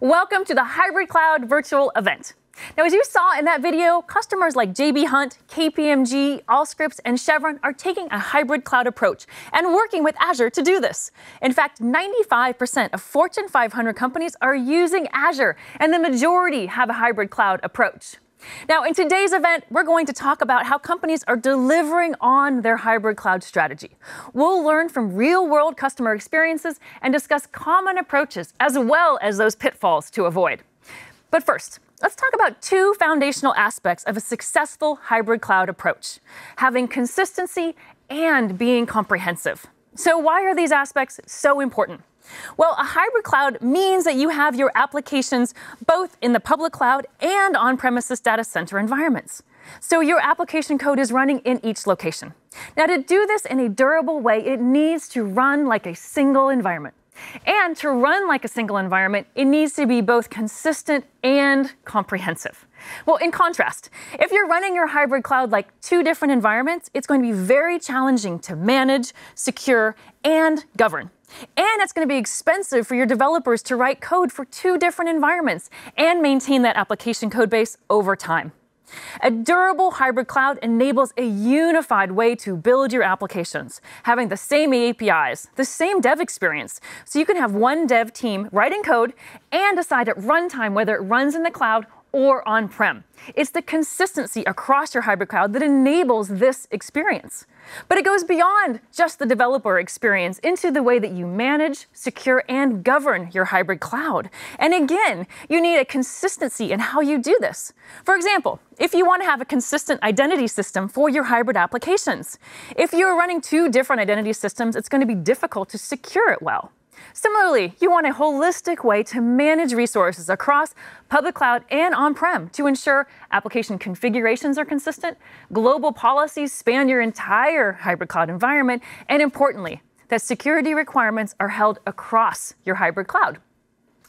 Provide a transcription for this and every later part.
Welcome to the Hybrid Cloud virtual event. Now, as you saw in that video, customers like JB Hunt, KPMG, Allscripts, and Chevron are taking a hybrid cloud approach and working with Azure to do this. In fact, 95% of Fortune 500 companies are using Azure, and the majority have a hybrid cloud approach. Now, in today's event, we're going to talk about how companies are delivering on their hybrid cloud strategy. We'll learn from real world customer experiences and discuss common approaches as well as those pitfalls to avoid. But first, let's talk about two foundational aspects of a successful hybrid cloud approach having consistency and being comprehensive. So, why are these aspects so important? Well, a hybrid cloud means that you have your applications both in the public cloud and on premises data center environments. So your application code is running in each location. Now, to do this in a durable way, it needs to run like a single environment. And to run like a single environment, it needs to be both consistent and comprehensive. Well, in contrast, if you're running your hybrid cloud like two different environments, it's going to be very challenging to manage, secure, and govern. And it's going to be expensive for your developers to write code for two different environments and maintain that application code base over time. A durable hybrid cloud enables a unified way to build your applications, having the same APIs, the same dev experience, so you can have one dev team writing code and decide at runtime whether it runs in the cloud or on prem. It's the consistency across your hybrid cloud that enables this experience. But it goes beyond just the developer experience into the way that you manage, secure, and govern your hybrid cloud. And again, you need a consistency in how you do this. For example, if you want to have a consistent identity system for your hybrid applications, if you're running two different identity systems, it's going to be difficult to secure it well. Similarly, you want a holistic way to manage resources across public cloud and on-prem to ensure application configurations are consistent, global policies span your entire hybrid cloud environment, and importantly, that security requirements are held across your hybrid cloud.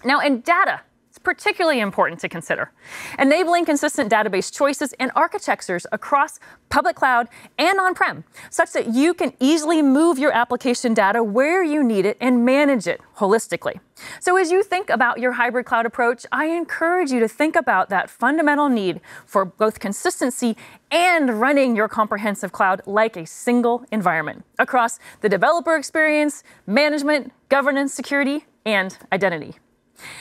Now, in data, particularly important to consider. Enabling consistent database choices and architectures across public cloud and on-prem, such that you can easily move your application data where you need it and manage it holistically. So as you think about your hybrid cloud approach, I encourage you to think about that fundamental need for both consistency and running your comprehensive cloud like a single environment across the developer experience, management, governance, security, and identity.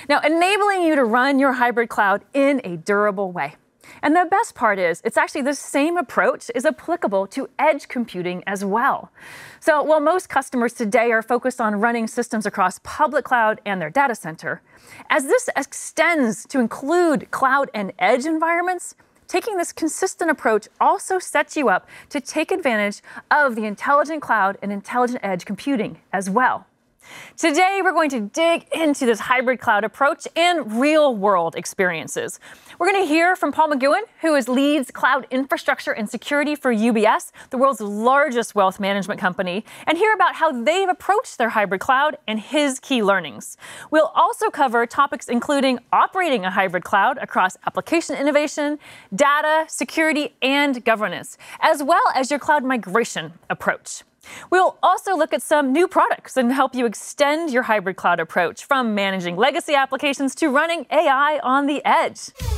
Now, enabling you to run your hybrid cloud in a durable way. And the best part is, it's actually the same approach is applicable to edge computing as well. So while most customers today are focused on running systems across public cloud and their data center, as this extends to include cloud and edge environments, taking this consistent approach also sets you up to take advantage of the intelligent cloud and intelligent edge computing as well. Today, we're going to dig into this hybrid cloud approach and real world experiences. We're going to hear from Paul McGowan, who is leads cloud infrastructure and security for UBS, the world's largest wealth management company, and hear about how they've approached their hybrid cloud and his key learnings. We'll also cover topics including operating a hybrid cloud across application innovation, data, security, and governance, as well as your cloud migration approach. We'll also look at some new products and help you extend your hybrid cloud approach from managing legacy applications to running AI on the edge.